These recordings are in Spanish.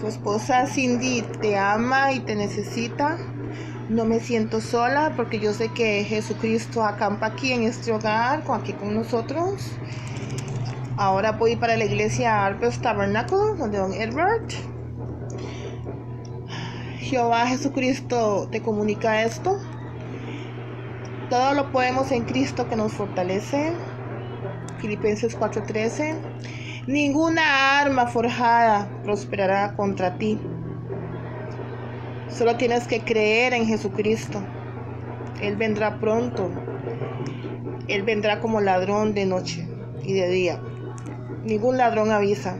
Tu esposa Cindy te ama y te necesita. No me siento sola porque yo sé que Jesucristo acampa aquí en este hogar, aquí con nosotros. Ahora voy para la iglesia Arbes Tabernacle, donde don Edward. Jehová Jesucristo te comunica esto. Todo lo podemos en Cristo que nos fortalece. Filipenses 4:13. Ninguna arma forjada prosperará contra ti. Solo tienes que creer en Jesucristo. Él vendrá pronto. Él vendrá como ladrón de noche y de día. Ningún ladrón avisa.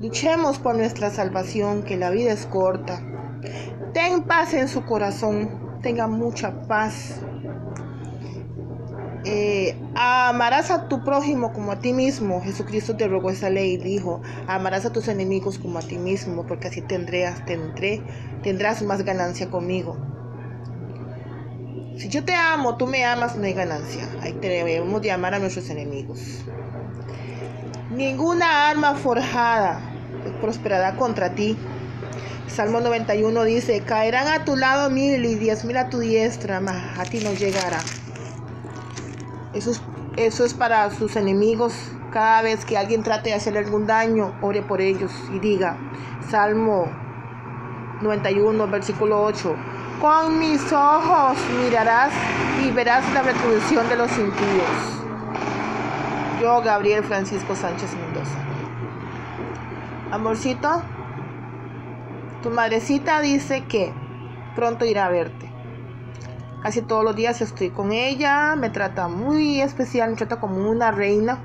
Luchemos por nuestra salvación, que la vida es corta. Ten paz en su corazón. Tenga mucha paz. Amarás a tu prójimo como a ti mismo. Jesucristo te rogó esa ley y dijo, amarás a tus enemigos como a ti mismo, porque así tendrás, tendré, tendrás más ganancia conmigo. Si yo te amo, tú me amas, no hay ganancia. Ahí debemos de amar a nuestros enemigos. Ninguna arma forjada prosperará contra ti. Salmo 91 dice, caerán a tu lado mil y diez mil a tu diestra, mas a ti no llegará. Eso es, eso es para sus enemigos. Cada vez que alguien trate de hacerle algún daño, ore por ellos y diga, Salmo 91, versículo 8, con mis ojos mirarás y verás la retribución de los impíos. Yo, Gabriel Francisco Sánchez Mendoza. Amorcito, tu madrecita dice que pronto irá a verte. Casi todos los días estoy con ella, me trata muy especial, me trata como una reina.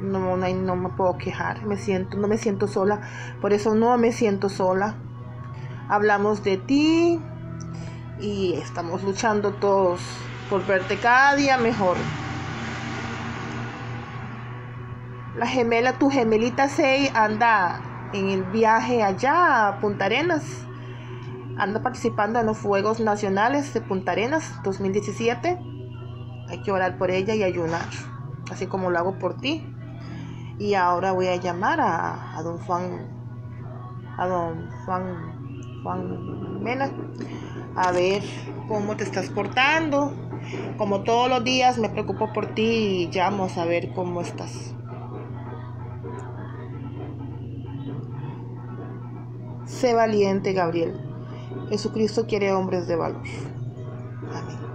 No, no, no me puedo quejar, me siento, no me siento sola, por eso no me siento sola. Hablamos de ti y estamos luchando todos por verte cada día mejor. La gemela, tu gemelita 6 anda en el viaje allá a Punta Arenas anda participando en los Fuegos Nacionales de Punta Arenas 2017. Hay que orar por ella y ayunar, así como lo hago por ti. Y ahora voy a llamar a, don Juan, a don Juan, Juan Mena, a ver cómo te estás portando. Como todos los días me preocupo por ti y llamo a saber cómo estás. Sé valiente, Gabriel. Jesucristo quiere hombres de valor. Amén.